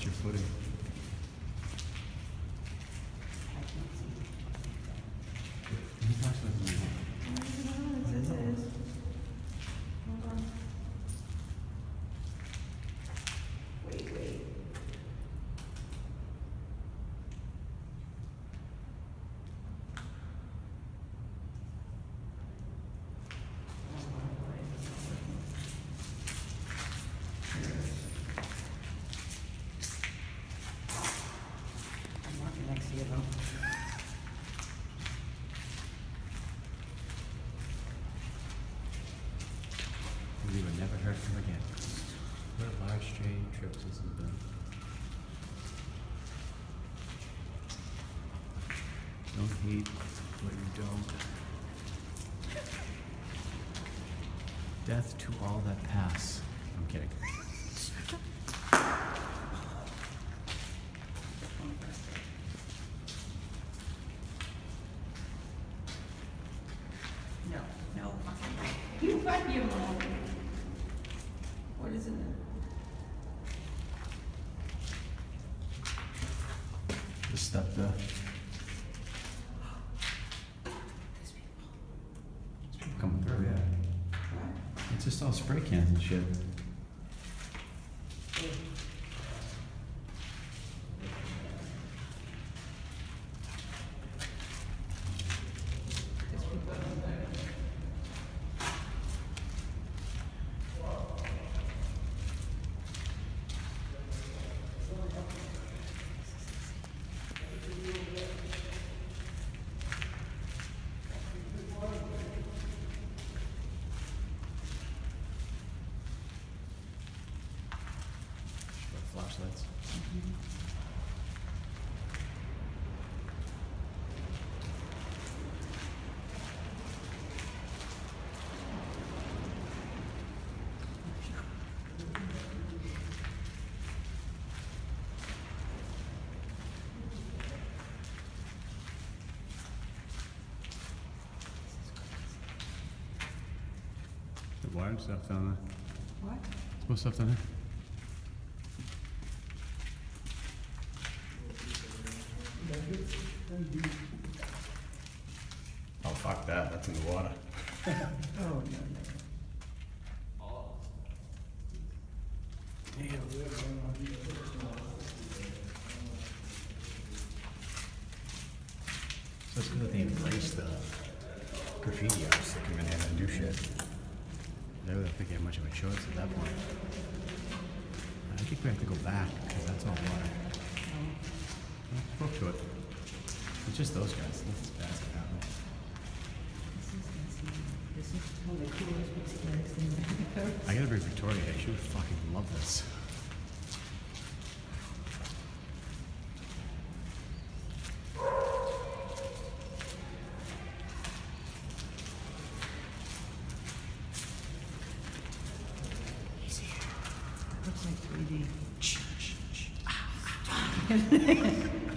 Чехоре. Never heard from again. What a large train trip has been. Don't hate what you don't. Death to all that pass. I'm kidding. No, no. You got your own. What is it? Just step the. Coming through, yeah. It's just all spray cans and shit. There's people out there. Flashlights. The wire stuff down there. What? More stuff down there. Oh, fuck that. That's in the water. Oh, no, no. So it's good that they embrace the graffiti artists that come in here and do shit. They don't think they have much of a choice at that point. I think we have to go back because that's all water. Oh. Well, Spoke to it. It's just those guys. That's bad apparently. This is, this is one of the coolest mosquitoes in the I gotta bring Victoria here. She would fucking love this. Looks like 3D.